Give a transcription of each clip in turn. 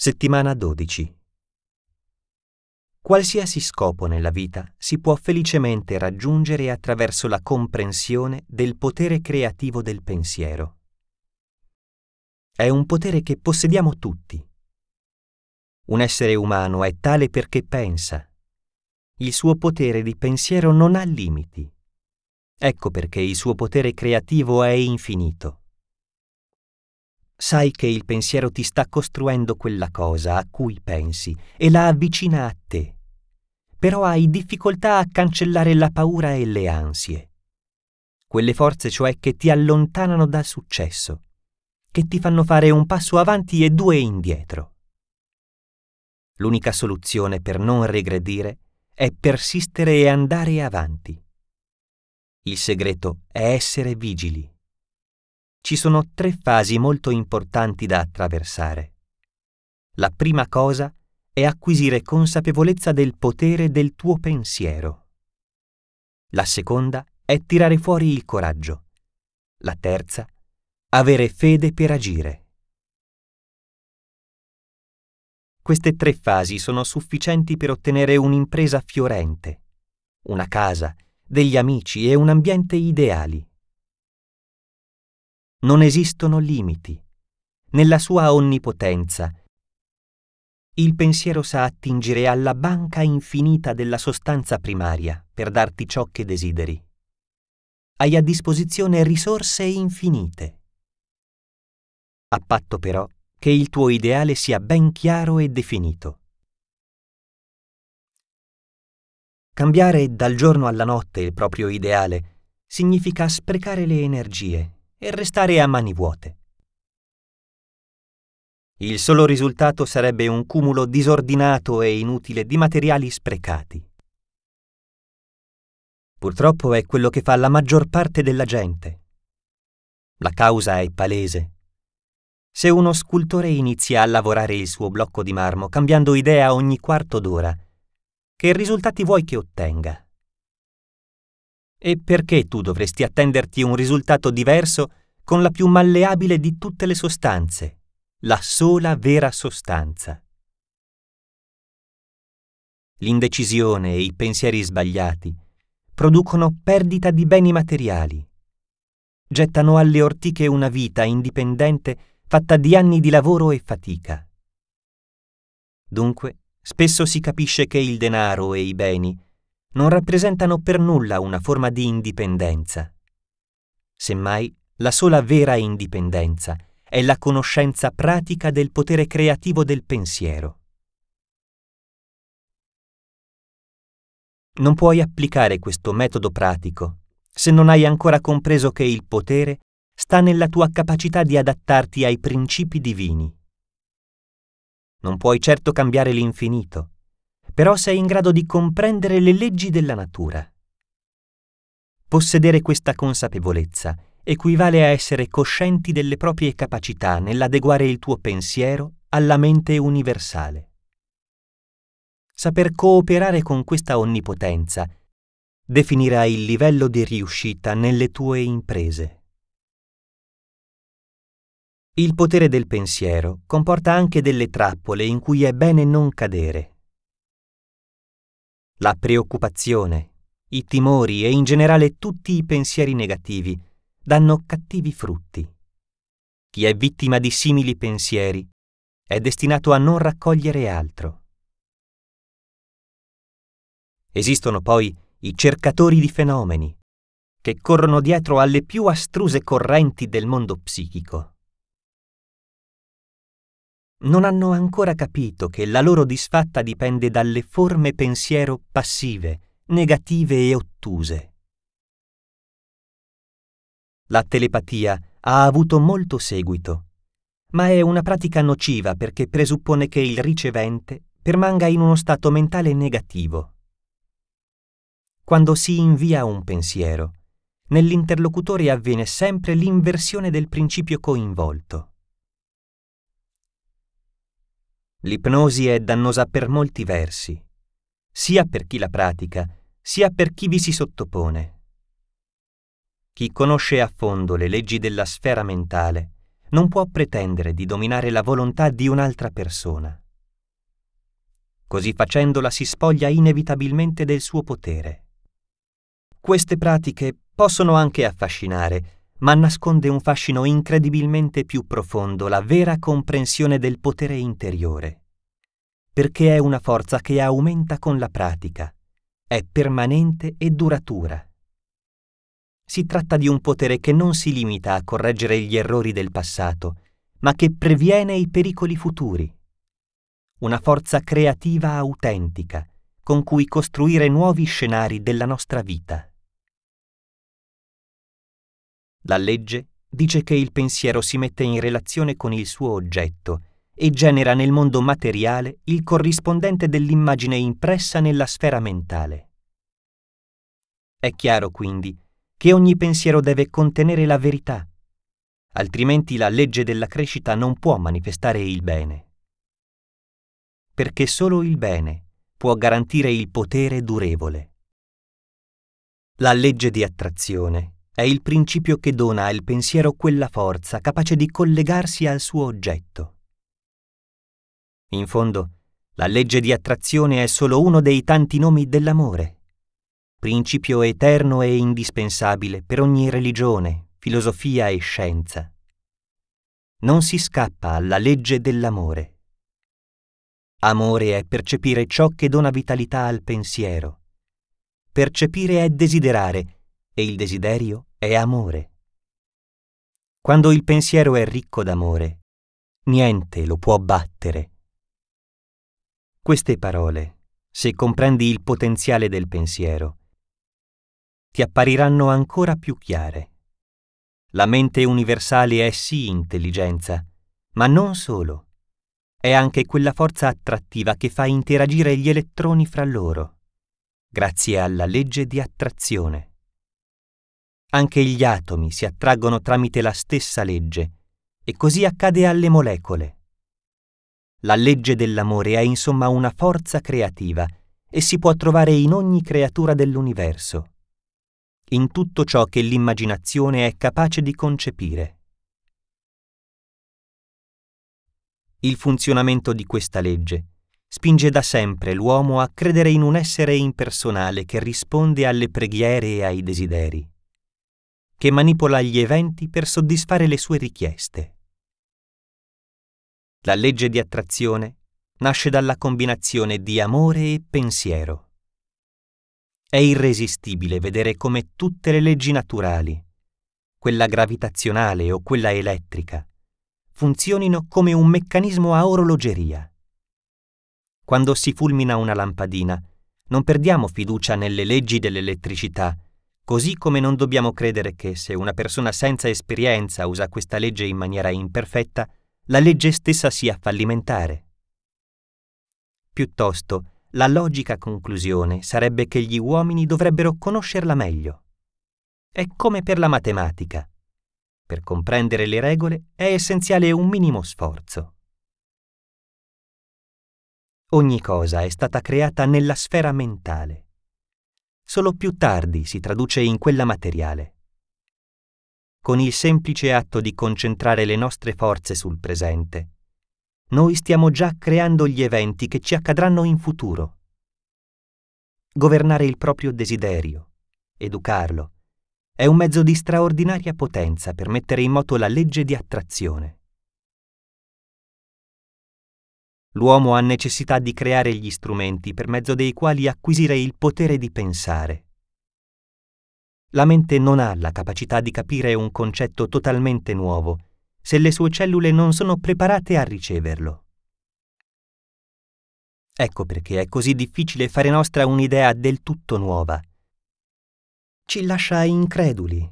Settimana 12. Qualsiasi scopo nella vita si può felicemente raggiungere attraverso la comprensione del potere creativo del pensiero. È un potere che possediamo tutti. Un essere umano è tale perché pensa. Il suo potere di pensiero non ha limiti. Ecco perché il suo potere creativo è infinito. Sai che il pensiero ti sta costruendo quella cosa a cui pensi e la avvicina a te. Però hai difficoltà a cancellare la paura e le ansie. Quelle forze cioè che ti allontanano dal successo, che ti fanno fare un passo avanti e due indietro. L'unica soluzione per non regredire è persistere e andare avanti. Il segreto è essere vigili ci sono tre fasi molto importanti da attraversare. La prima cosa è acquisire consapevolezza del potere del tuo pensiero. La seconda è tirare fuori il coraggio. La terza, avere fede per agire. Queste tre fasi sono sufficienti per ottenere un'impresa fiorente, una casa, degli amici e un ambiente ideali non esistono limiti. Nella sua onnipotenza, il pensiero sa attingere alla banca infinita della sostanza primaria per darti ciò che desideri. Hai a disposizione risorse infinite. A patto però che il tuo ideale sia ben chiaro e definito. Cambiare dal giorno alla notte il proprio ideale significa sprecare le energie e restare a mani vuote. Il solo risultato sarebbe un cumulo disordinato e inutile di materiali sprecati. Purtroppo è quello che fa la maggior parte della gente. La causa è palese. Se uno scultore inizia a lavorare il suo blocco di marmo cambiando idea ogni quarto d'ora, che risultati vuoi che ottenga? E perché tu dovresti attenderti un risultato diverso con la più malleabile di tutte le sostanze, la sola vera sostanza? L'indecisione e i pensieri sbagliati producono perdita di beni materiali. Gettano alle ortiche una vita indipendente fatta di anni di lavoro e fatica. Dunque, spesso si capisce che il denaro e i beni non rappresentano per nulla una forma di indipendenza. Semmai, la sola vera indipendenza è la conoscenza pratica del potere creativo del pensiero. Non puoi applicare questo metodo pratico se non hai ancora compreso che il potere sta nella tua capacità di adattarti ai principi divini. Non puoi certo cambiare l'infinito, però sei in grado di comprendere le leggi della natura. Possedere questa consapevolezza equivale a essere coscienti delle proprie capacità nell'adeguare il tuo pensiero alla mente universale. Saper cooperare con questa onnipotenza definirà il livello di riuscita nelle tue imprese. Il potere del pensiero comporta anche delle trappole in cui è bene non cadere. La preoccupazione, i timori e in generale tutti i pensieri negativi danno cattivi frutti. Chi è vittima di simili pensieri è destinato a non raccogliere altro. Esistono poi i cercatori di fenomeni, che corrono dietro alle più astruse correnti del mondo psichico non hanno ancora capito che la loro disfatta dipende dalle forme pensiero passive, negative e ottuse. La telepatia ha avuto molto seguito, ma è una pratica nociva perché presuppone che il ricevente permanga in uno stato mentale negativo. Quando si invia un pensiero, nell'interlocutore avviene sempre l'inversione del principio coinvolto. L'ipnosi è dannosa per molti versi, sia per chi la pratica, sia per chi vi si sottopone. Chi conosce a fondo le leggi della sfera mentale non può pretendere di dominare la volontà di un'altra persona. Così facendo la si spoglia inevitabilmente del suo potere. Queste pratiche possono anche affascinare, ma nasconde un fascino incredibilmente più profondo la vera comprensione del potere interiore, perché è una forza che aumenta con la pratica, è permanente e duratura. Si tratta di un potere che non si limita a correggere gli errori del passato, ma che previene i pericoli futuri. Una forza creativa autentica, con cui costruire nuovi scenari della nostra vita. La legge dice che il pensiero si mette in relazione con il suo oggetto e genera nel mondo materiale il corrispondente dell'immagine impressa nella sfera mentale. È chiaro quindi che ogni pensiero deve contenere la verità, altrimenti la legge della crescita non può manifestare il bene. Perché solo il bene può garantire il potere durevole. La legge di attrazione è il principio che dona al pensiero quella forza capace di collegarsi al suo oggetto. In fondo, la legge di attrazione è solo uno dei tanti nomi dell'amore principio eterno e indispensabile per ogni religione, filosofia e scienza. Non si scappa alla legge dell'amore. Amore è percepire ciò che dona vitalità al pensiero. Percepire è desiderare e il desiderio è amore. Quando il pensiero è ricco d'amore, niente lo può battere. Queste parole, se comprendi il potenziale del pensiero, ti appariranno ancora più chiare. La mente universale è sì intelligenza, ma non solo. È anche quella forza attrattiva che fa interagire gli elettroni fra loro, grazie alla legge di attrazione. Anche gli atomi si attraggono tramite la stessa legge, e così accade alle molecole. La legge dell'amore è insomma una forza creativa e si può trovare in ogni creatura dell'universo in tutto ciò che l'immaginazione è capace di concepire. Il funzionamento di questa legge spinge da sempre l'uomo a credere in un essere impersonale che risponde alle preghiere e ai desideri, che manipola gli eventi per soddisfare le sue richieste. La legge di attrazione nasce dalla combinazione di amore e pensiero. È irresistibile vedere come tutte le leggi naturali, quella gravitazionale o quella elettrica, funzionino come un meccanismo a orologeria. Quando si fulmina una lampadina, non perdiamo fiducia nelle leggi dell'elettricità, così come non dobbiamo credere che se una persona senza esperienza usa questa legge in maniera imperfetta, la legge stessa sia fallimentare. Piuttosto, la logica conclusione sarebbe che gli uomini dovrebbero conoscerla meglio. È come per la matematica. Per comprendere le regole è essenziale un minimo sforzo. Ogni cosa è stata creata nella sfera mentale. Solo più tardi si traduce in quella materiale. Con il semplice atto di concentrare le nostre forze sul presente, noi stiamo già creando gli eventi che ci accadranno in futuro. Governare il proprio desiderio, educarlo, è un mezzo di straordinaria potenza per mettere in moto la legge di attrazione. L'uomo ha necessità di creare gli strumenti per mezzo dei quali acquisire il potere di pensare. La mente non ha la capacità di capire un concetto totalmente nuovo se le sue cellule non sono preparate a riceverlo. Ecco perché è così difficile fare nostra un'idea del tutto nuova. Ci lascia increduli.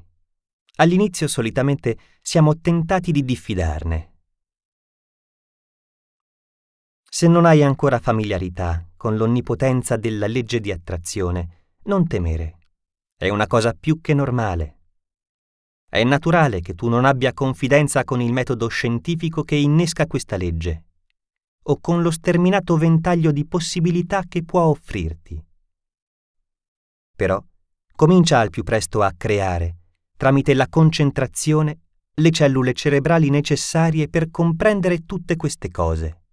All'inizio solitamente siamo tentati di diffidarne. Se non hai ancora familiarità con l'onnipotenza della legge di attrazione, non temere. È una cosa più che normale. È naturale che tu non abbia confidenza con il metodo scientifico che innesca questa legge, o con lo sterminato ventaglio di possibilità che può offrirti. Però comincia al più presto a creare, tramite la concentrazione, le cellule cerebrali necessarie per comprendere tutte queste cose.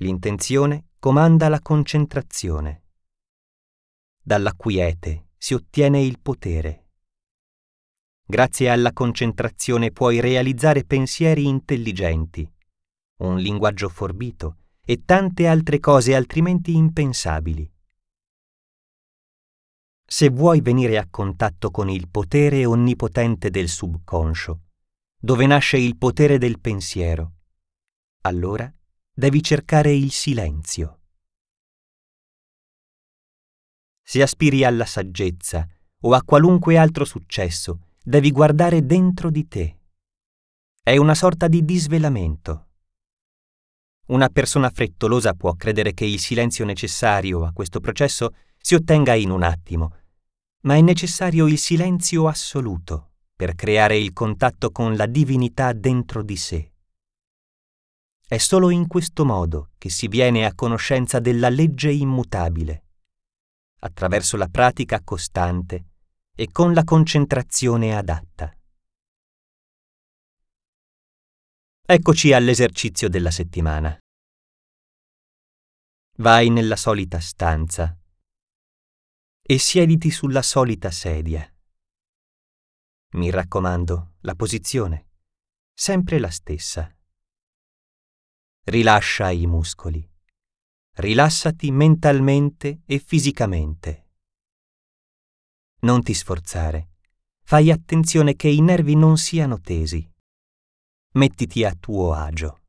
L'intenzione comanda la concentrazione. Dalla quiete si ottiene il potere. Grazie alla concentrazione puoi realizzare pensieri intelligenti, un linguaggio forbito e tante altre cose altrimenti impensabili. Se vuoi venire a contatto con il potere onnipotente del subconscio, dove nasce il potere del pensiero, allora devi cercare il silenzio. Se aspiri alla saggezza o a qualunque altro successo, devi guardare dentro di te. È una sorta di disvelamento. Una persona frettolosa può credere che il silenzio necessario a questo processo si ottenga in un attimo, ma è necessario il silenzio assoluto per creare il contatto con la divinità dentro di sé. È solo in questo modo che si viene a conoscenza della legge immutabile, attraverso la pratica costante e con la concentrazione adatta. Eccoci all'esercizio della settimana. Vai nella solita stanza e siediti sulla solita sedia. Mi raccomando, la posizione, sempre la stessa. Rilascia i muscoli. Rilassati mentalmente e fisicamente. Non ti sforzare. Fai attenzione che i nervi non siano tesi. Mettiti a tuo agio.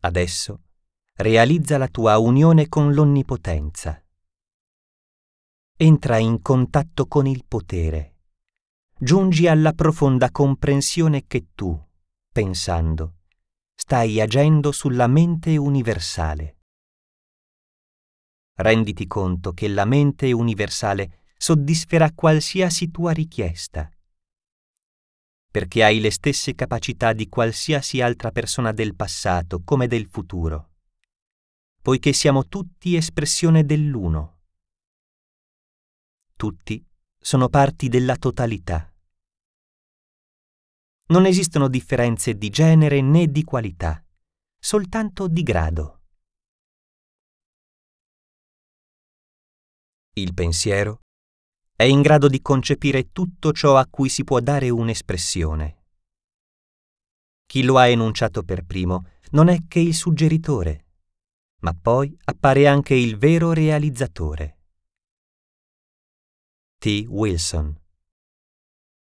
Adesso realizza la tua unione con l'onnipotenza entra in contatto con il potere. Giungi alla profonda comprensione che tu, pensando, stai agendo sulla mente universale. Renditi conto che la mente universale soddisferà qualsiasi tua richiesta, perché hai le stesse capacità di qualsiasi altra persona del passato come del futuro, poiché siamo tutti espressione dell'uno tutti sono parti della totalità. Non esistono differenze di genere né di qualità, soltanto di grado. Il pensiero è in grado di concepire tutto ciò a cui si può dare un'espressione. Chi lo ha enunciato per primo non è che il suggeritore, ma poi appare anche il vero realizzatore. T. Wilson